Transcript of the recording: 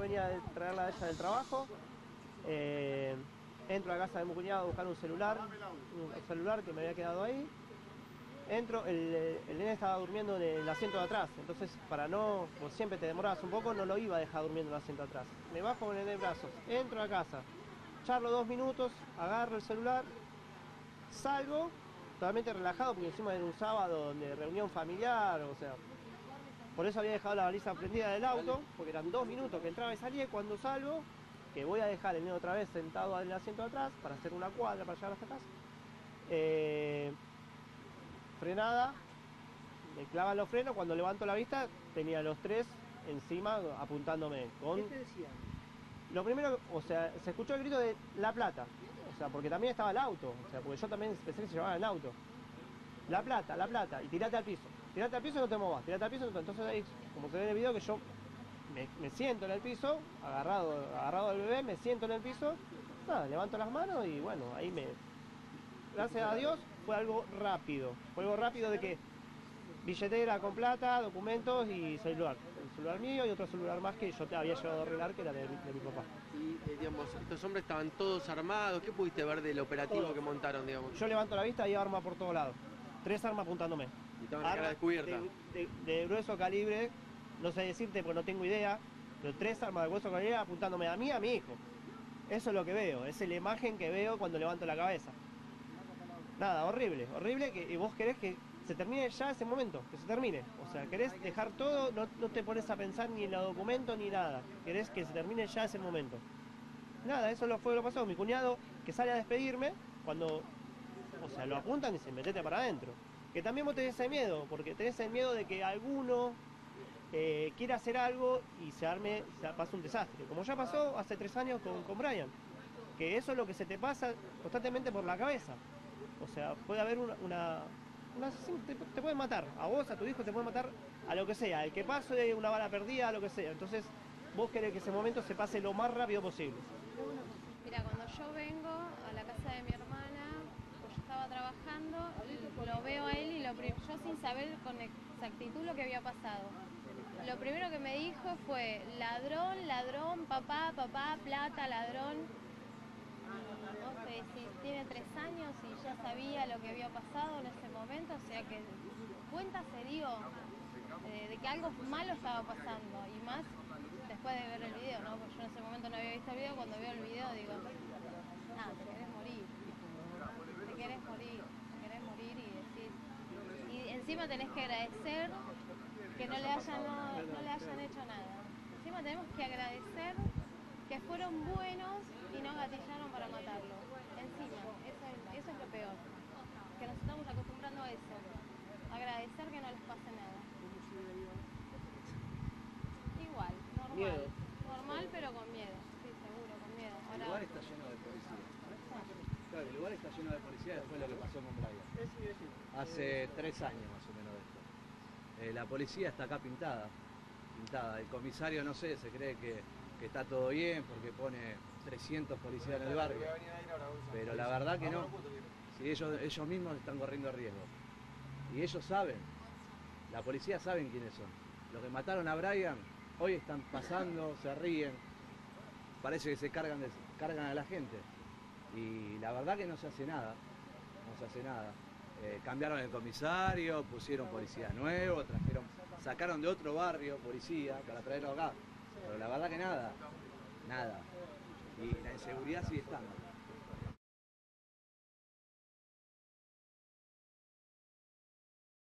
Venía a traerla a ella del trabajo, eh, entro a casa de mi cuñado a buscar un celular, un celular que me había quedado ahí. Entro, el, el nene estaba durmiendo en el asiento de atrás, entonces para no, como siempre te demorabas un poco, no lo iba a dejar durmiendo en el asiento de atrás. Me bajo con el en brazos, entro a casa, charlo dos minutos, agarro el celular, salgo, totalmente relajado, porque encima era un sábado donde reunión familiar, o sea, por eso había dejado la baliza prendida del auto, porque eran dos minutos que entraba y salía, y cuando salgo, que voy a dejar el nene otra vez sentado en el asiento de atrás para hacer una cuadra para llegar hasta casa. Eh, frenada, me clavan los frenos, cuando levanto la vista tenía los tres encima apuntándome. Con... ¿Qué te decían? Lo primero, o sea, se escuchó el grito de La Plata, o sea, porque también estaba el auto, o sea, porque yo también pensé que se llevaba el auto. La Plata, La Plata, y tirate al piso. Tirate al piso y no te movas, tirate al piso, no te- entonces ahí, como se ve en el video, que yo me, me siento en el piso, agarrado, agarrado al bebé, me siento en el piso, nada, levanto las manos y bueno, ahí me... Gracias a Dios fue algo rápido, fue algo rápido de que billetera con plata, documentos y celular. El celular mío y otro celular más que yo te había llevado a arreglar que era de, de mi papá. Y, eh, digamos, estos hombres estaban todos armados. ¿Qué pudiste ver del operativo Todo. que montaron, digamos? Yo levanto la vista y hay armas por todos lados. Tres armas apuntándome. Y estaban a cara Armas descubierta. De, de- de grueso calibre, no sé decirte porque no tengo idea, pero tres armas de grueso calibre apuntándome a mí a mi hijo. Eso es lo que veo, esa es la imagen que veo cuando levanto la cabeza. Nada, horrible, horrible que y vos querés que se termine ya ese momento, que se termine. O sea, querés dejar todo, no, no te pones a pensar ni en los documentos ni nada. Querés que se termine ya ese momento. Nada, eso lo fue lo pasado. Mi cuñado que sale a despedirme, cuando, o sea, lo apuntan y se metete para adentro. Que también vos tenés ese miedo, porque tenés el miedo de que alguno eh, quiera hacer algo y se arme, se pase un desastre. Como ya pasó hace tres años con, con Brian. Que eso es lo que se te pasa constantemente por la cabeza. O sea, puede haber una... una, te, te pueden matar, a vos, a tu hijo, te pueden matar a lo que sea, el que pase una bala perdida, a lo que sea. Entonces, vos querés que ese momento se pase lo más rápido posible. Mira, cuando yo vengo a la casa de mi hermana, pues yo estaba trabajando, lo veo a él y lo pri- yo sin saber con exactitud lo que había pasado. Lo primero que me dijo fue ladrón, ladrón, papá, papá, plata, ladrón. No sé si tiene tres años y ya sabía lo que había pasado en ese momento, o sea que cuenta se dio eh, de que algo malo estaba pasando y más después de ver el video, ¿no? Porque yo en ese momento no había visto el video, cuando veo el video digo, ah, te querés morir, te querés morir, te querés morir y decís, y encima tenés que agradecer que no le hayan, no, no le hayan hecho nada. Encima tenemos que agradecer que fueron buenos y no gatillaron para matarlo. Encima, eso es, eso es lo peor, que nos estamos acostumbrando a eso, agradecer que no les pase nada. Igual, normal. Normal pero con miedo, sí, seguro, con miedo. Ahora, lugar está lleno de policía. Claro, el lugar está lleno de policía después de lo que pasó con Brian. Hace tres años más o menos de esto. Eh, la policía está acá pintada, pintada. El comisario, no sé, se cree que, que está todo bien porque pone 300 policías en el barrio. Pero la verdad que no. Si ellos, ellos mismos están corriendo riesgo. Y ellos saben, la policía saben quiénes son. Los que mataron a Brian hoy están pasando, se ríen, parece que se cargan, de- cargan a la gente. Y la verdad que no se hace nada, no se hace nada. Eh, cambiaron el comisario, pusieron policía nuevo, trajeron, sacaron de otro barrio policía para traerlo acá. Pero la verdad que nada, nada. Y la inseguridad sigue estando.